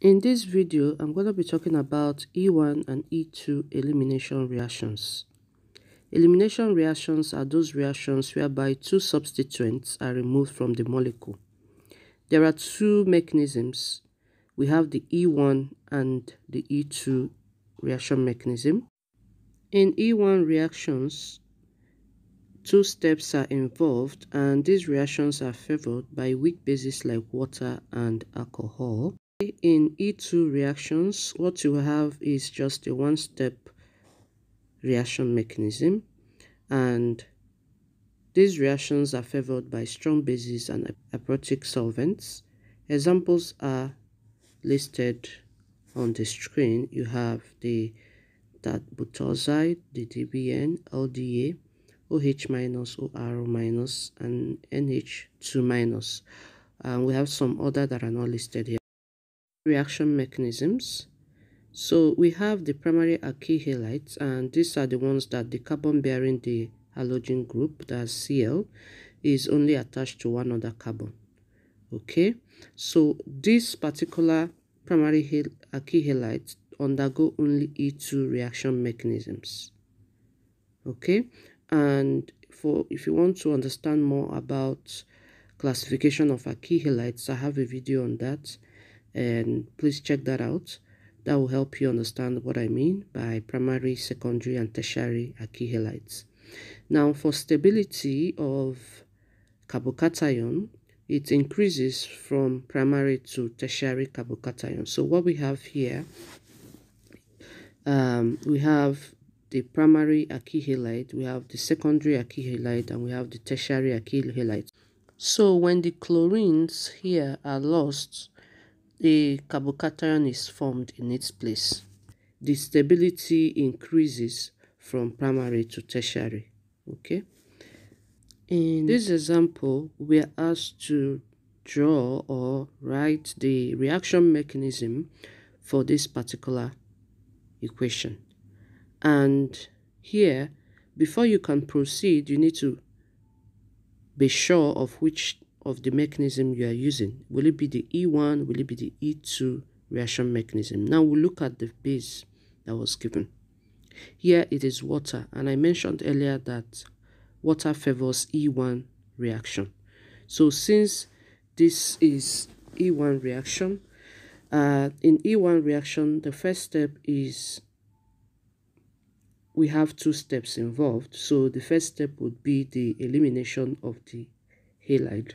In this video, I'm going to be talking about E1 and E2 elimination reactions. Elimination reactions are those reactions whereby two substituents are removed from the molecule. There are two mechanisms. We have the E1 and the E2 reaction mechanism. In E1 reactions, two steps are involved and these reactions are favored by weak bases like water and alcohol. In E2 reactions, what you have is just a one-step reaction mechanism and these reactions are favored by strong bases and aprotic solvents. Examples are listed on the screen. You have the tert-butoxide, the DBN, LDA, OH minus, OR minus, and NH2 minus. And we have some other that are not listed here reaction mechanisms. So we have the primary alkyl halides and these are the ones that the carbon bearing the halogen group, that's Cl, is only attached to one other carbon. Okay, so this particular primary alkyl halides undergo only E2 reaction mechanisms. Okay, and for if you want to understand more about classification of alkyl halides, I have a video on that and please check that out that will help you understand what I mean by primary, secondary, and tertiary alkyl halides. Now, for stability of carbocation, it increases from primary to tertiary carbocation. So what we have here, um, we have the primary alkyl halide, we have the secondary alkyl halide, and we have the tertiary alkyl halide. So when the chlorines here are lost, the carbocation is formed in its place. The stability increases from primary to tertiary. Okay. In this example, we are asked to draw or write the reaction mechanism for this particular equation. And here, before you can proceed, you need to be sure of which of the mechanism you are using. Will it be the E1? Will it be the E2 reaction mechanism? Now we'll look at the base that was given. Here it is water and I mentioned earlier that water favors E1 reaction. So since this is E1 reaction, uh, in E1 reaction, the first step is we have two steps involved. So the first step would be the elimination of the halide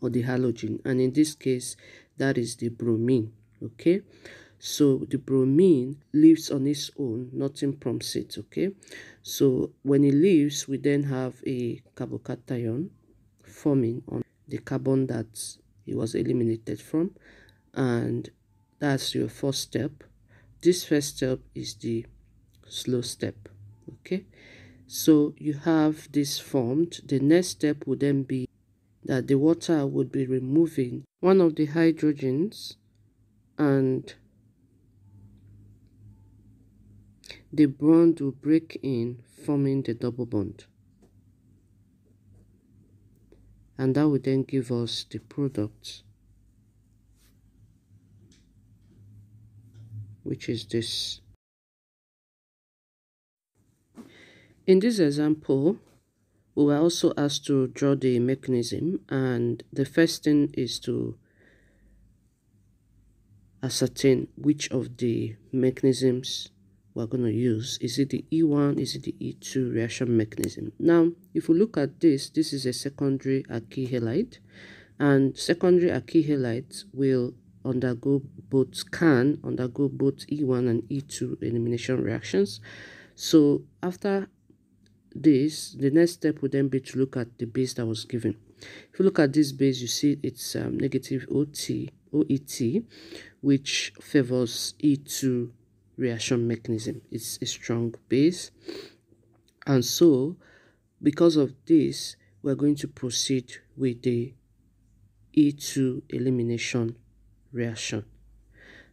or the halogen and in this case that is the bromine okay? So the bromine leaves on its own nothing prompts it okay? So when it leaves we then have a carbocation forming on the carbon that it was eliminated from and that's your first step. This first step is the slow step okay? So you have this formed. The next step would then be that the water would be removing one of the hydrogens and the bond will break in forming the double bond. And that would then give us the product which is this. In this example we were also asked to draw the mechanism and the first thing is to ascertain which of the mechanisms we're going to use. Is it the E1? Is it the E2 reaction mechanism? Now, if we look at this, this is a secondary alkyl halide and secondary alkyl halides will undergo both can undergo both E1 and E2 elimination reactions. So after this, the next step would then be to look at the base that was given. If you look at this base, you see it's um, negative OT, OET, which favors E2 reaction mechanism. It's a strong base. And so, because of this, we're going to proceed with the E2 elimination reaction.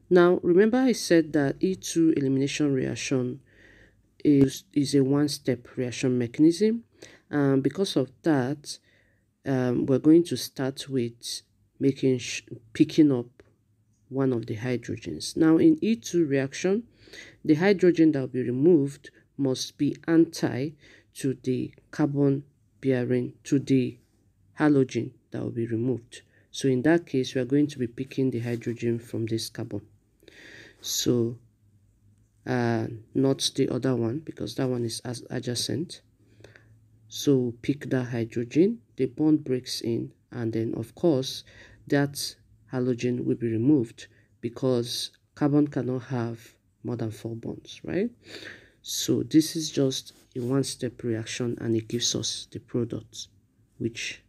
Now, remember I said that E2 elimination reaction is, is a one-step reaction mechanism. And because of that, um, we're going to start with making picking up one of the hydrogens. Now in E2 reaction, the hydrogen that will be removed must be anti to the carbon bearing to the halogen that will be removed. So in that case, we are going to be picking the hydrogen from this carbon. So uh, not the other one because that one is as adjacent. So pick that hydrogen, the bond breaks in, and then of course that halogen will be removed because carbon cannot have more than four bonds, right? So this is just a one-step reaction and it gives us the product, which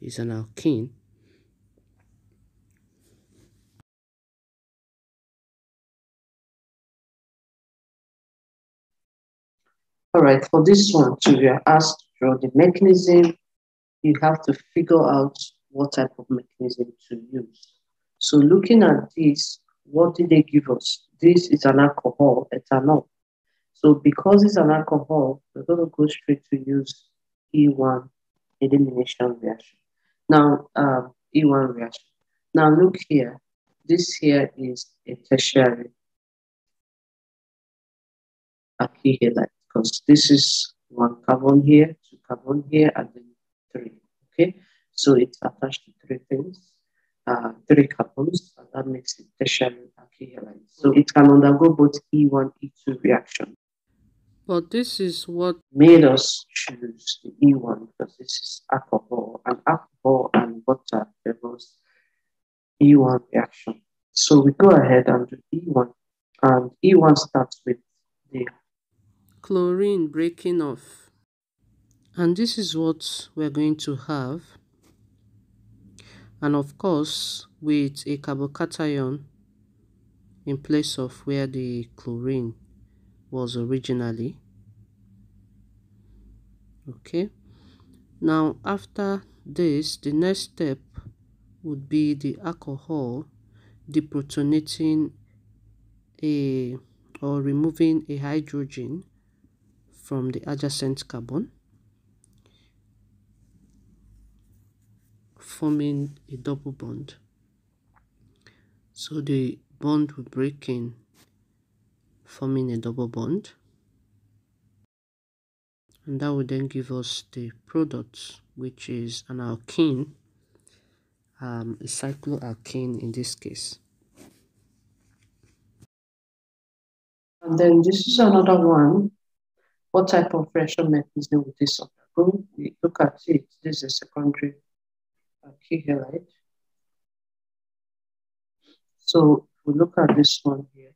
is an alkene. All right, for this one, to we are asked to draw the mechanism, you have to figure out what type of mechanism to use. So looking at this, what did they give us? This is an alcohol, ethanol. So because it's an alcohol, we're going to go straight to use E1 elimination reaction. Now, um, E1 reaction. Now look here. This here is a tertiary alkyl halide because this is one carbon here, two carbon here, and then three. Okay, so it's attached to three things uh, three carbons, and that makes it tertiary alkyl. So it can undergo both E1, E2 reaction. But this is what made us choose the E1 because this is alcohol, and alcohol and water favors E1 reaction. So we go ahead and do E1, and E1 starts with the chlorine breaking off. And this is what we're going to have. And of course with a carbocation in place of where the chlorine was originally. Okay. Now after this the next step would be the alcohol deprotonating a or removing a hydrogen from the adjacent carbon forming a double bond. So the bond will break in, forming a double bond. And that will then give us the product, which is an alkene, um, a cycloalkene in this case. And then this is another one. What type of reaction mechanism would this undergo? We look at it. This is a secondary alkyl halide. So we look at this one here.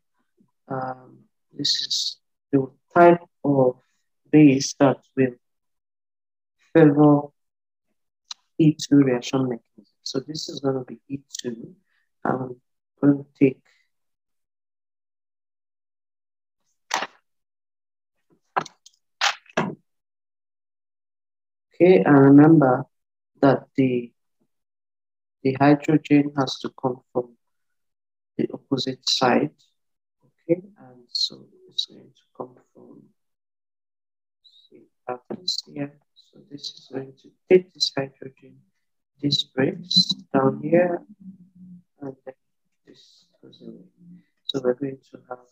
Um, this is the type of base that will favor E2 reaction mechanism. So this is going to be E2. I'm going to take Okay, and remember that the the hydrogen has to come from the opposite side. Okay, and so it's going to come from see here. So this is going to take this hydrogen, this breaks down here, and then this goes away. So we're going to have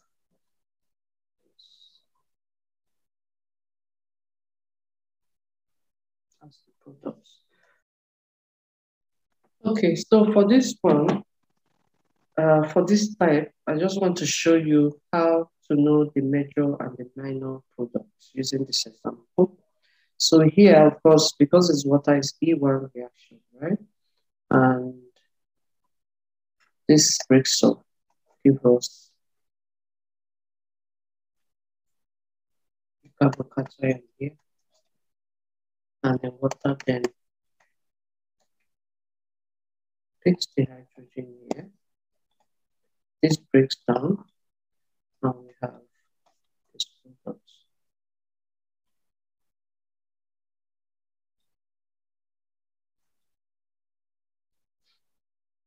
Okay, so for this one, uh, for this type, I just want to show you how to know the major and the minor products using this example. So here, of course, because it's water is E1 reaction, right? And this breaks up, give us carbocation here, and the water then fix the hydrogen here. This breaks down. Now we have this product.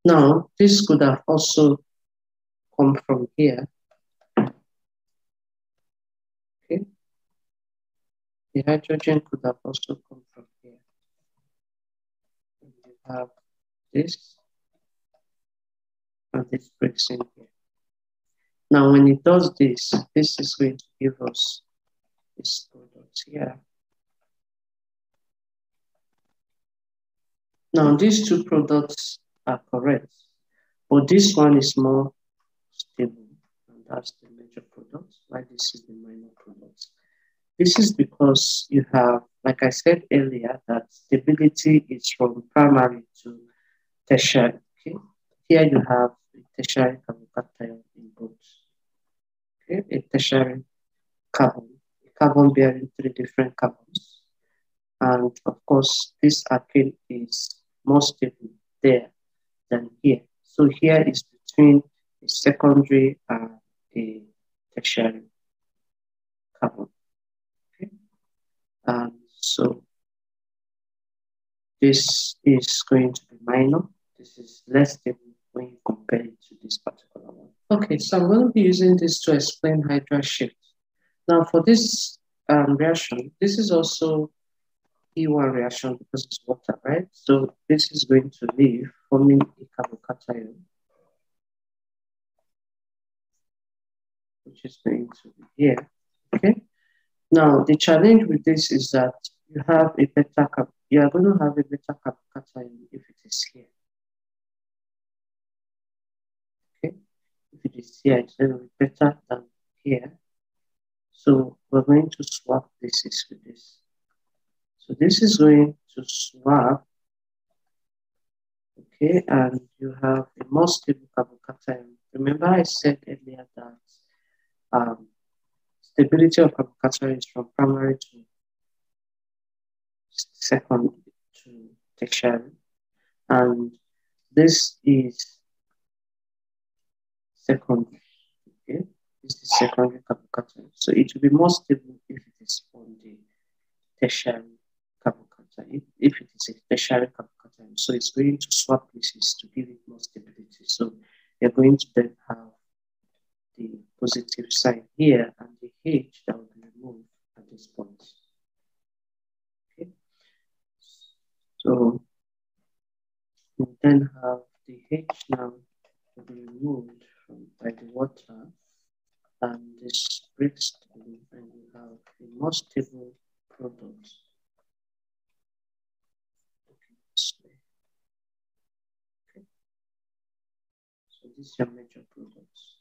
Now, this could have also come from here. Okay. The hydrogen could have also come from here. And ah, we have this and this breaks in here. Now, when it does this, this is going to give us this product here. Now, these two products are correct, but this one is more stable, and that's the major product, while this is the minor product. This is because you have, like I said earlier, that stability is from primary to tertiary. Okay? Here you have a tertiary carbocation in both. Okay? A tertiary carbon, a carbon bearing three different carbons. And of course, this alkane is more stable there than here. So here is between a secondary and a tertiary carbon. Okay. And so this is going to be minor. This is less than when you compare it to this particular one. Okay, so I'm going to be using this to explain hydride shift. Now for this um, reaction, this is also E1 reaction because it's water, right? So this is going to leave forming a carbocation, which is going to be here, okay? Now, the challenge with this is that you have a better cap, you are going to have a beta carbocation if it is here. Okay, if it is here, it's going to be better than here. So we're going to swap this with this. So this is going to swap, okay, and you have a more stable carbocation. Remember I said earlier that um, stability of carbocation is from primary to second to tertiary. And this is secondary, okay? This is secondary carbocation. So it will be more stable if it is on the tertiary if, if it is a tertiary carbocation. So it's going to swap places to give it more stability. So you're going to then have the positive sign here H that will be removed at this point. Okay. So we then have the H now will be removed from by the water and this breaks and you have a more stable product Okay. So this is your major products.